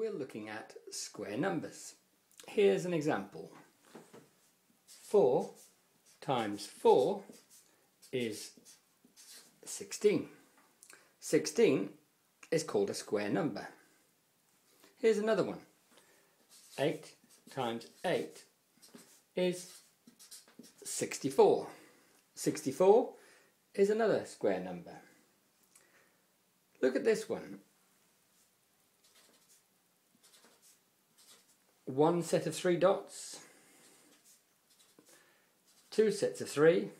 we're looking at square numbers. Here's an example. 4 times 4 is 16. 16 is called a square number. Here's another one. 8 times 8 is 64. 64 is another square number. Look at this one. One set of three dots, two sets of three,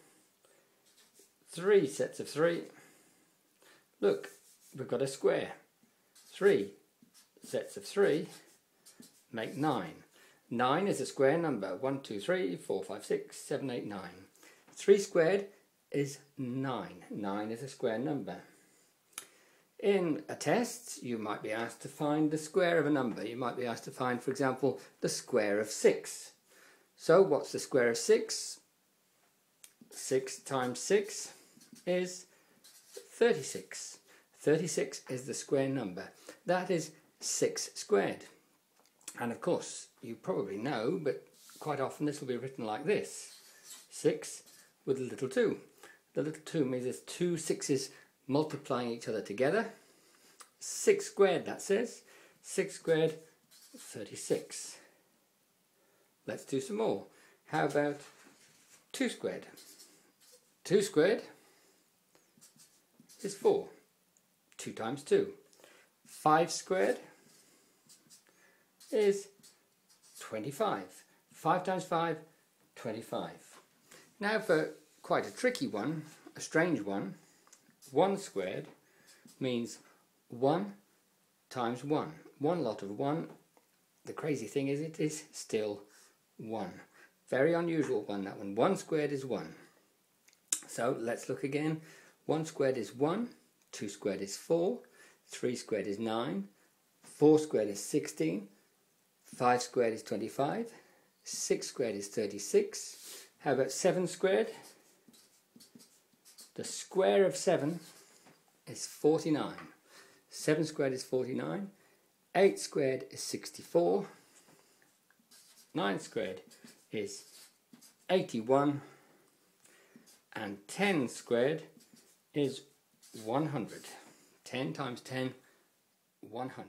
three sets of three. Look, we've got a square. Three sets of three make nine. Nine is a square number. One, two, three, four, five, six, seven, eight, nine. Three squared is nine. Nine is a square number. In a test, you might be asked to find the square of a number. You might be asked to find, for example, the square of 6. So what's the square of 6? 6 times 6 is 36. 36 is the square number. That is 6 squared. And of course, you probably know, but quite often this will be written like this. 6 with a little 2. The little 2 means there's two sixes multiplying each other together. 6 squared, that says. 6 squared, 36. Let's do some more. How about 2 squared? 2 squared is 4. 2 times 2. 5 squared is 25. 5 times 5, 25. Now for quite a tricky one, a strange one, 1 squared means 1 times 1. One lot of 1. The crazy thing is it is still 1. Very unusual one, that one. 1 squared is 1. So let's look again. 1 squared is 1. 2 squared is 4. 3 squared is 9. 4 squared is 16. 5 squared is 25. 6 squared is 36. How about 7 squared? The square of 7 is 49. 7 squared is 49. 8 squared is 64. 9 squared is 81. And 10 squared is 100. 10 times 10, 100.